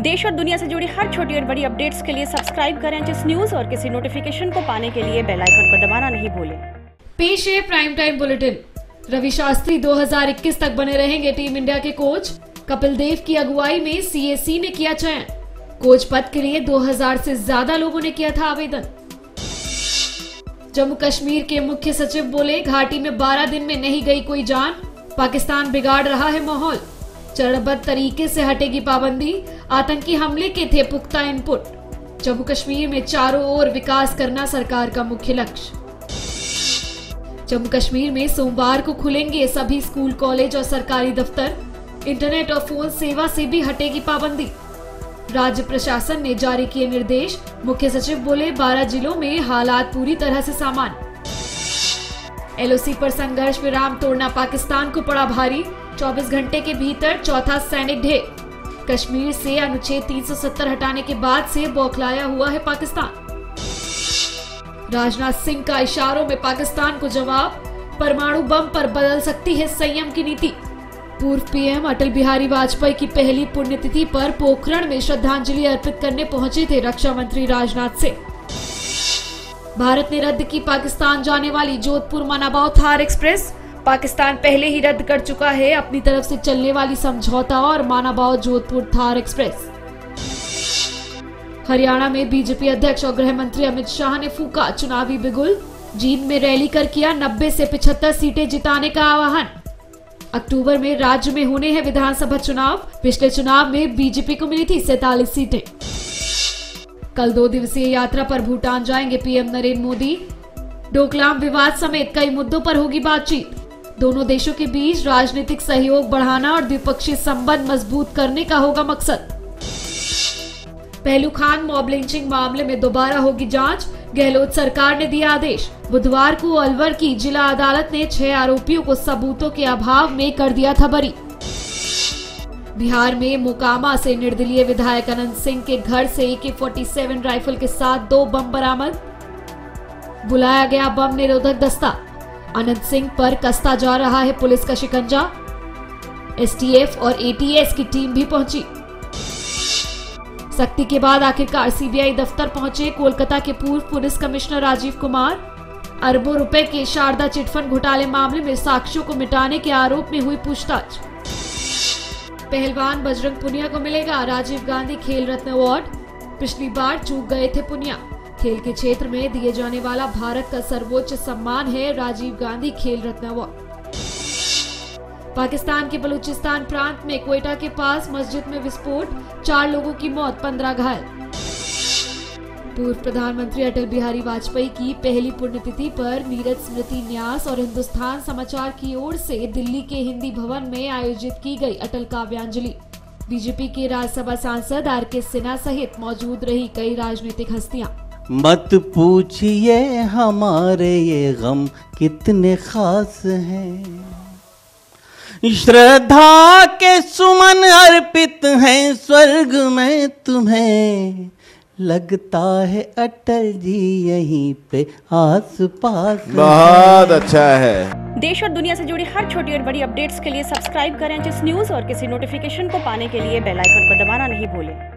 देश और दुनिया से जुड़ी हर छोटी और बड़ी अपडेट्स के लिए सब्सक्राइब करें जिस न्यूज़ और किसी नोटिफिकेशन को पाने के लिए बेल आइकन को दबाना नहीं भूलें। पेश है prime time bulletin Ravi Shastri 2021 तक बने रहेंगे टीम इंडिया के कोच कपिल देव की अगुवाई में सीएसी ने किया चयन। कोच पद के लिए 2000 से ज़्यादा लोगों ने किया था आवेदन। जम्मू कश्मीर के मुख्य सचिव बोले, घाटी में 12 दिन में नहीं गई कोई जान। पाकिस्तान बिगाड़ रहा है माहौल। चरणबद्ध तरीके से हटेगी पाबंदी। आतंकी हमले के थे पुख्ता इनपुट। जम्मू कश्मीर में चारों ओर विकास करना सरकार का मुख्य लक्ष्य। जम्मू कश्मीर में सोमवार को खुलेंगे सभी स्कूल, कॉलेज और सरकारी दफ्तर। इंटरनेट और फ़ोन सेवा से भी हटेगी पाबंदी। राज्य प्रशासन ने जारी किए निर्देश। मुख्य सचिव बोले 12 जिलों में हालात पूरी तरह से सामान्य। एलओसी पर संघर्ष विराम, तोड़ना पाकिस्तान को पड़ा भारी। 24 घंटे के भीतर चौथा सैनिक ढेर। कश्मीर से अनुच्छेद 370 हटाने के बाद से बौखलाया हुआ है पाकिस्तान। राजनाथ सिंह का इशारों में पाकिस्तान को जवाब, परमाणु बम पर बदल सकती है संयम की नीति। पूर्व पीएम अटल बिहारी वाजपेयी की पहली पुण्यतिथि पर पोखरण में श्रद्धांजलि अर्पित करने पहुँचे थे रक्षा मंत्री राजनाथ सिंह। भारत ने रद्द की पाकिस्तान जाने वाली जोधपुर मनाबाव थार एक्सप्रेस। पाकिस्तान पहले ही रद्द कर चुका है। अपनी तरफ़ से चलने वाली समझौता और मानाबाव जोधपुर थार एक्सप्रेस। हरियाणा में बीजेपी अध्यक्ष और गृह मंत्री अमित शाह ने फूका। चुनावी बिगुल, जींद में रैली कर किया 90 से 75 सीटें जिताने का आह्वान। अक्टूबर में राज्य में होने हैं विधानसभा चुनाव। पिछले चुनाव में बीजेपी को मिली थी सैतालीस सीटें। कल दो दिवसीय यात्रा पर भूटान जाएँगे पीएम नरेंद्र मोदी। डोकलाम विवाद समेत कई मुद्दों पर होगी बातचीत। दोनों देशों के बीच राजनीतिक सहयोग बढ़ाना और द्विपक्षीय संबंध मज़बूत करने का होगा मकसद। पहलू खान मॉब लिंचिंग मामले में दोबारा होगी जाँच, गहलोत सरकार ने दिया आदेश। बुधवार को अलवर की जिला अदालत ने छह आरोपियों को सबूतों के अभाव में कर दिया था बरी। बिहार में मोकामा से निर्दलीय विधायक अनंत सिंह के घर से ए के राइफल के साथ दो बम बरामद। बुलाया गया बम निरोधक दस्ता। अनंत सिंह पर कसता जा रहा है पुलिस का शिकंजा। एसटीएफ और एटीएस की टीम भी पहुँची। सख्ती के बाद आखिरकार सीबीआई दफ्तर पहुँचे कोलकाता के पूर्व पुलिस कमिश्नर राजीव कुमार। अरबों रुपए के शारदा चिटफंड घोटाले मामले में साक्ष्यों को मिटाने के आरोप में हुई पूछताछ। पहलवान बजरंग पुनिया को मिलेगा राजीव गांधी खेल रत्न अवार्ड। पिछली बार चूक गए थे पुनिया। खेल के क्षेत्र में दिए जाने वाला भारत का सर्वोच्च सम्मान है राजीव गांधी खेल रत्न अवार्ड। पाकिस्तान के बलूचिस्तान प्रांत में कोयटा के पास मस्जिद में विस्फोट, चार लोगों की मौत, पंद्रह घायल। पूर्व प्रधानमंत्री अटल बिहारी वाजपेयी की पहली पुण्यतिथि पर नीरज, स्मृति न्यास और हिंदुस्तान समाचार की ओर से दिल्ली के हिंदी भवन में आयोजित की गई अटल काव्यांजलि। बीजेपी के राज्यसभा सांसद आर के सिन्हा सहित मौजूद रही कई राजनीतिक हस्तियाँ। मत पूछिए हमारे ये गम कितने खास हैं। श्रद्धा के सुमन अर्पित हैं स्वर्ग में तुम्हें। लगता है अटल जी यहीं पे आस पास बहुत अच्छा है। देश और दुनिया से जुड़ी हर छोटी और बड़ी अपडेट्स के लिए सब्सक्राइब करें जिस न्यूज़ और किसी नोटिफिकेशन को पाने के लिए बेल आइकन को दबाना नहीं भूलें।